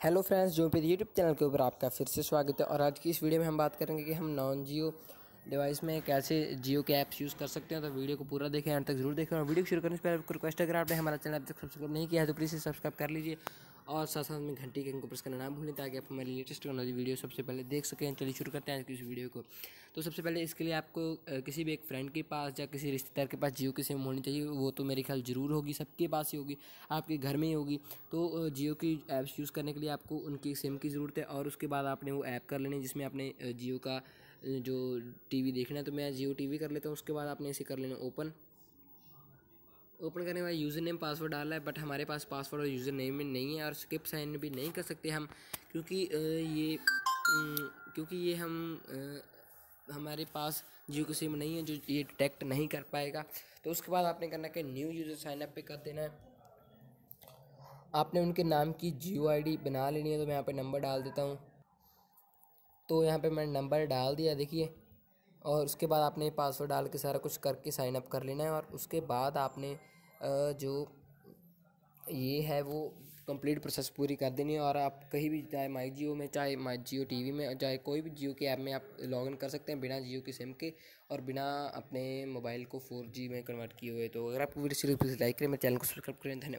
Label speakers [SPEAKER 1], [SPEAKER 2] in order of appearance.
[SPEAKER 1] Hello friends जो P YouTube channel के ऊपर आपका फिर से स्वागत है। और आज की इस वीडियो में हम बात करेंगे कि हम नॉन जियो डिवाइस में कैसे जियो के ऐप्स यूज़ कर सकते हैं। तो वीडियो को पूरा देखें अंत तक ज़रूर देखें। और वीडियो शुरू करने से पहले रिक्वेस्ट अगर आपने हमारा चैनल अब तक सब्सक्राइब नहीं किया है तो प्लीज़ सब्सक्राइब कर लीजिए। और साथ साथ में घंटी के को प्रेस करना ना भूलें ताकि आप हमारी लेटेस्ट टेक्नोलॉजी वीडियो सबसे पहले देख सकें। चलिए शुरू करते हैं इस वीडियो को। तो सबसे पहले इसके लिए आपको किसी भी एक फ्रेंड के पास या किसी रिश्तेदार के पास जियो की सिम होनी चाहिए। वो तो मेरे ख्याल ज़रूर होगी, सबके पास ही होगी, आपके घर में ही होगी। तो जियो की ऐप्स यूज़ करने के लिए आपको उनकी सिम की ज़रूरत है और उसके बाद आपने वो ऐप कर लेने जिसमें आपने जियो का जो टीवी देखना है। तो मैं जियो टीवी कर लेता हूँ, उसके बाद आपने इसे कर लेना ओपन ओपन करने वाला यूज़र नेम पासवर्ड डाला है बट हमारे पास पासवर्ड और यूज़र नेम में नहीं है और स्किप साइन भी नहीं कर सकते हम, क्योंकि ये क्योंकि ये हम हमारे पास जियो की सिम नहीं है, जो ये डिटेक्ट नहीं कर पाएगा। तो उसके बाद आपने करना कि न्यू यूज़र साइन अप पे कर देना है। आपने उनके नाम की जियो आईडी बना लेनी है तो मैं यहाँ पे नंबर डाल देता हूँ। तो यहाँ पे मैंने नंबर डाल दिया, देखिए। और उसके बाद आपने पासवर्ड डाल के सारा कुछ करके साइन अप कर लेना है और उसके बाद आपने जो ये है वो कंप्लीट प्रोसेस पूरी कर देनी है और आप कहीं भी चाहे माई जियो में, चाहे माई जियो टीवी में, चाहे कोई भी जियो के ऐप में आप लॉगिन कर सकते हैं बिना जियो की सिम के और बिना अपने मोबाइल को फोर जी में कन्वर्ट किए हुए। तो अगर आपको वीडियो सिर्फ़ लाइक करें, मेरे चैनल को सब्सक्राइब करें। धन्यवाद।